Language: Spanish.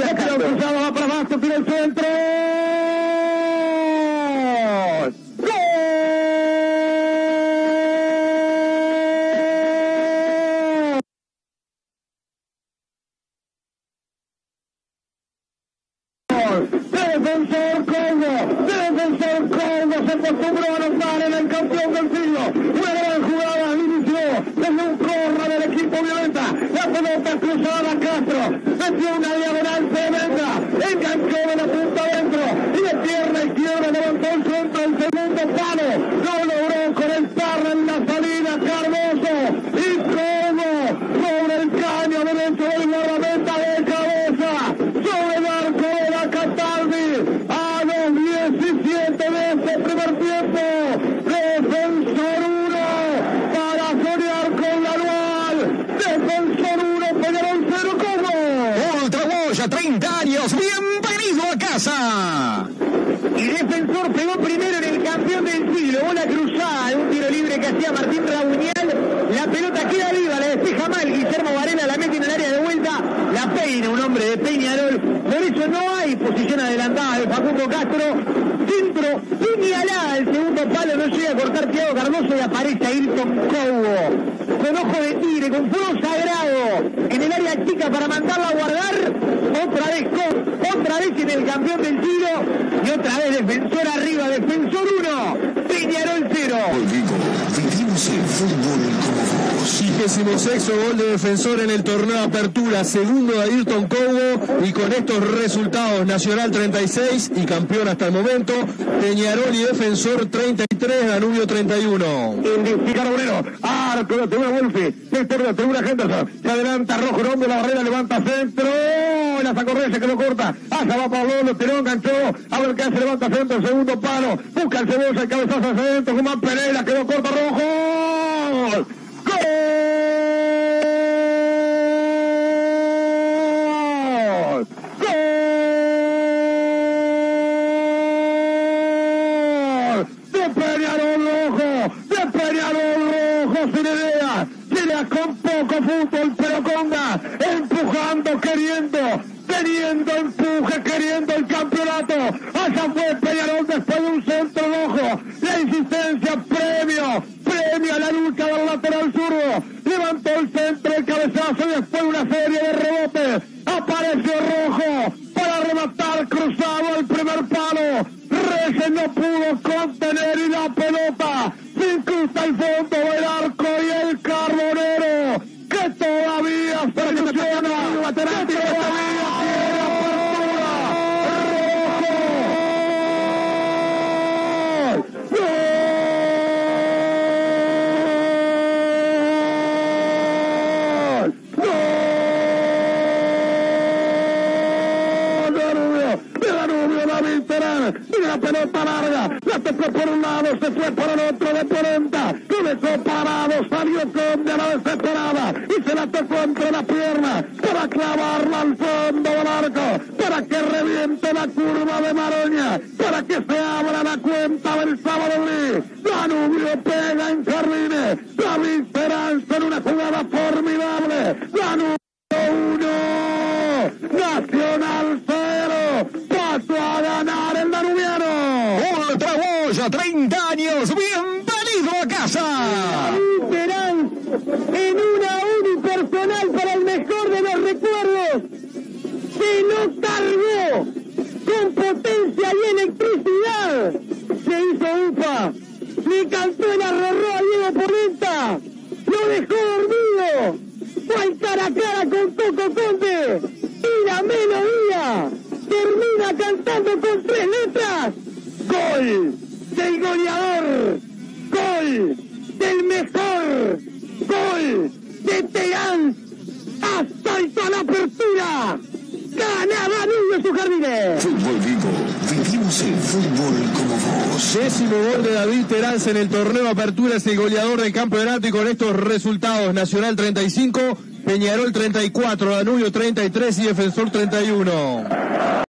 Castro. cruzado, va para abajo, tira el centro. ¡Gol! Defensor Congo, Defensor Congo se acostumbró a en el campeón del siglo. Una gran jugada inició desde un del equipo violenta. La pelota cruzada Castro, metió una diagonal de la punta adentro y de pierna izquierda levantó el centro el segundo palo. Lo logró con el parra en la salida Cardoso y Congo sobre el caño derecho del guardameta de cabeza sobre el arco de la Cataldi a los 17 de este primer tiempo. Defensor 1 para soñar con la anual. Defensor 1, Peñarol 0 como. Ultra Boya, 30 años, Y Defensor pegó primero en el campeón del siglo. Bola cruzada de un tiro libre que hacía Martín Rabuñal. La pelota queda viva, la despeja mal. Guillermo Varela la mete en el área de vuelta. La peina un hombre de Peñarol. Por eso no hay posición adelantada de Facundo Castro. Centro, puñalada el segundo palo. No llega a cortar Thiago Cardoso y aparece Ayrton Cobo. Con ojo de tigre, con fuego sagrado. En el área chica para mandarla a guardar. Otra vez el campeón del tiro. Y otra vez defensor arriba, defensor 1, Peñarol 0. Vivimos el fútbol como vos. Vigésimo sexto gol de defensor en el torneo de apertura, segundo de Ayrton Cobo y con estos resultados Nacional 36 y campeón hasta el momento, Peñarol y defensor 33, Danubio 31. El Carbonero, arco de la tribuna Wolfi, sector de la tribuna Henderson, se adelanta Rojo Rombo, la barrera levanta centro, la sacó Reyes, se quedó corta, allá va Pablo, lo tiró, enganchó, a ver qué hace, levanta centro, segundo palo, busca el cebolla, el cabezazo hacia adentro, Guzmán Pereira, quedó corta Rojo, ¡Gol! ¡Gol! De Peñarol Rojo, de Peñarol Rojo, sin idea, idea, con poco fútbol, empujando, queriendo, teniendo empuje, queriendo el campeonato. Allá fue Peñarol después de un centro rojo, la insistencia, premio, premio a la lucha del lateral zurdo, levantó el centro, el cabezazo y después una serie de rebotes. Apareció rojo para rematar cruzado el primer palo. Reyes no pudo contener y la pelota se incrusta al fondo del arco y el United. Terán, y la pelota larga, la tocó por un lado, se fue por el otro de 40, lo dejó parado, salió con de la desesperada, y se la tocó entre la pierna, para clavarla al fondo del arco, para que reviente la curva de Maroña, para que se abra la cuenta del sábado gris, Danubio pega en Jardines, David Terán en una jugada formidable, Danubio uno, Nacional Boya, 30 años, bienvenido a casa. Verán en una unipersonal para el mejor de los recuerdos. Se lo cargó con potencia y electricidad. Se hizo upa. Le cantó el arrorró a Diego Polenta. Lo dejó dormido. Fue al cara a cara con Coco Conte. Y la melodía termina cantando con tres letras. Gol del goleador. Gol del mejor. Gol de Teán. Asalto a la apertura. Gana Danubio sus jardines. Fútbol vivo. Vivimos el fútbol como vos. Décimo gol de David Terán en el torneo apertura, es el goleador del campeonato y con estos resultados, Nacional 35, Peñarol 34, Danubio 33 y Defensor 31.